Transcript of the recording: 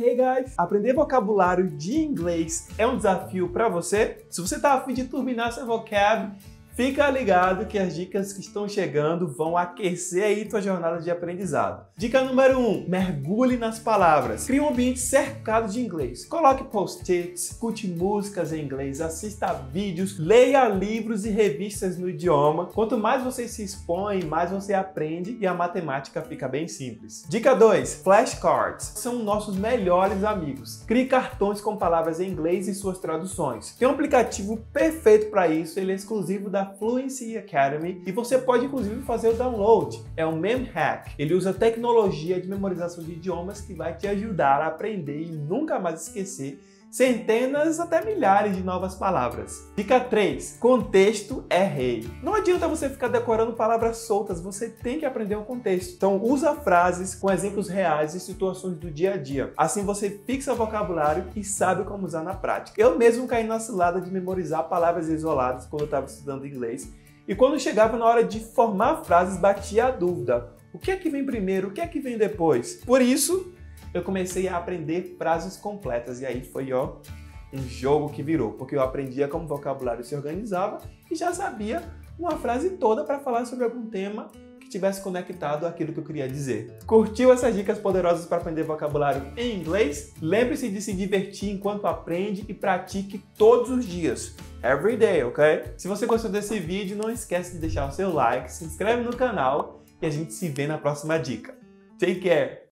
Hey guys! Aprender vocabulário de inglês é um desafio para você? Se você está afim de turbinar seu vocab, Fica ligado que as dicas que estão chegando vão aquecer aí tua jornada de aprendizado. Dica número 1: um, mergulhe nas palavras. Crie um ambiente cercado de inglês. Coloque post-its, escute músicas em inglês, assista vídeos, leia livros e revistas no idioma. Quanto mais você se expõe, mais você aprende e a matemática fica bem simples. Dica 2: flashcards. São nossos melhores amigos. Crie cartões com palavras em inglês e suas traduções. Tem um aplicativo perfeito para isso, ele é exclusivo da Fluency Academy e você pode inclusive fazer o download. É o MemHack. Ele usa tecnologia de memorização de idiomas que vai te ajudar a aprender e nunca mais esquecer centenas até milhares de novas palavras. Dica 3. Contexto é rei. Não adianta você ficar decorando palavras soltas, você tem que aprender o um contexto. Então usa frases com exemplos reais e situações do dia a dia. Assim você fixa o vocabulário e sabe como usar na prática. Eu mesmo caí na cilada de memorizar palavras isoladas quando eu estava estudando inglês. E quando chegava na hora de formar frases, batia a dúvida. O que é que vem primeiro? O que é que vem depois? Por isso, eu comecei a aprender frases completas. E aí foi, ó, um jogo que virou, porque eu aprendia como o vocabulário se organizava e já sabia uma frase toda para falar sobre algum tema que tivesse conectado àquilo que eu queria dizer. Curtiu essas dicas poderosas para aprender vocabulário em inglês? Lembre-se de se divertir enquanto aprende e pratique todos os dias. Every day, ok? Se você gostou desse vídeo, não esquece de deixar o seu like, se inscreve no canal e a gente se vê na próxima dica. Take care!